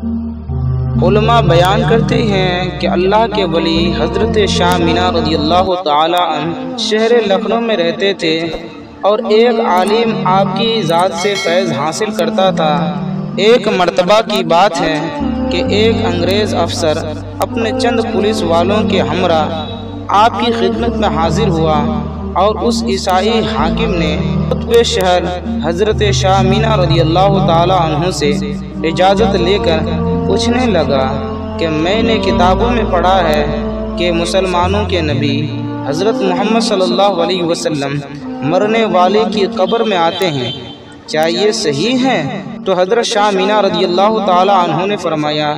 उलमा बयान करते हैं कि अल्लाह के वली हज़रत शाह मीना रदी अल्लाह शहर लखनऊ में रहते थे और एक आलिम आपकी ज़ात से फैज़ हासिल करता था। एक मर्तबा की बात है कि एक अंग्रेज़ अफसर अपने चंद पुलिस वालों के हमरा आपकी खिदमत में हाजिर हुआ। और उस ईसाई हाकिम ने खुतब शहर हज़रत शाह मीना रदी अल्लाह तु से इजाज़त लेकर पूछने लगा कि मैंने किताबों में पढ़ा है कि मुसलमानों के नबी हज़रत मोहम्मद सल्लल्लाहु अलैहि मरने वाले की कब्र में आते हैं। क्या ये सही है? तो हज़रत शाह मीना रदी अल्लाह तु ने फरमाया,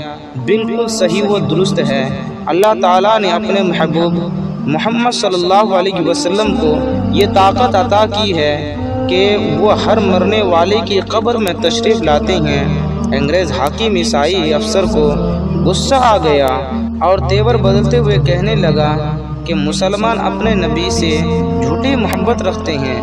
बिल्कुल सही, व दुरुस्त है। अल्लाह ताला ने अपने महबूब मोहम्मद सल्लल्लाहु अलैहि वसल्लम को ये ताकत अता की है कि वो हर मरने वाले की कब्र में तशरीफ़ लाते हैं। अंग्रेज़ हाकिम ईसाई अफसर को गुस्सा आ गया और तेवर बदलते हुए कहने लगा कि मुसलमान अपने नबी से झूठी मोहब्बत रखते हैं।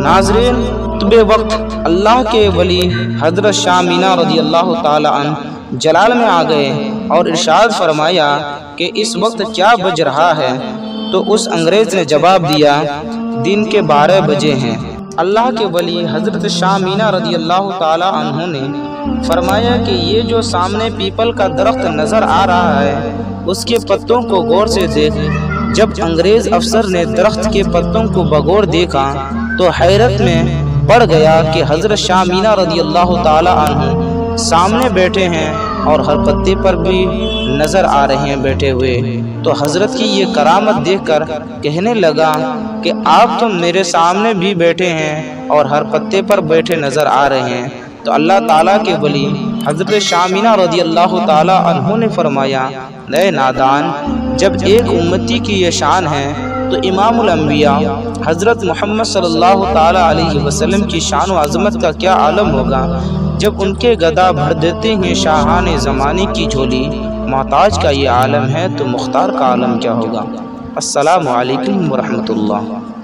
नाजरीन, तुबे वक्त अल्लाह के वली हज़रत शाह मीना रदी अल्लाह तन जलाल में आ गए और इरशाद फरमाया कि इस वक्त क्या बज रहा है? तो उस अंग्रेज़ ने जवाब दिया, दिन के बारह बजे हैं। अल्लाह के वली हज़रत शाह मीना रदी अल्लाह तहों ने फरमाया कि ये जो सामने पीपल का दरख्त नज़र आ रहा है, उसके पत्तों को गौर से देख। जब अंग्रेज़ अफसर ने दरख्त के पत्तों को बगौर देखा तो हैरत में पड़ गया कि हज़रत शाह मीना रदी अल्लाह तु सामने बैठे हैं और हर पत्ते पर भी नज़र आ रहे हैं बैठे हुए। तो हज़रत की ये करामत देखकर कहने लगा कि आप तो मेरे सामने भी बैठे हैं और हर पत्ते पर बैठे नज़र आ रहे हैं। तो अल्लाह ताला के वली हज़रत शामिना रदी अल्लाह तहों ने फरमाया नए नादान, जब एक उम्मती की ये शान है तो इमामबिया हज़रत मोहम्मद सल्लल्लाहु अलैहि वसल्लम की शान व अज़मत का क्या आलम होगा? जब उनके गदा भर देते हैं, शाहान ज़माने की झोली। मोहताज का ये आलम है तो मुख्तार का आलम क्या होगा? असलकम वरहमल